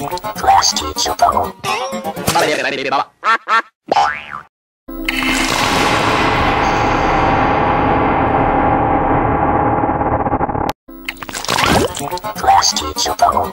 Class teacher bubble. Class teacher bubble.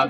Oh,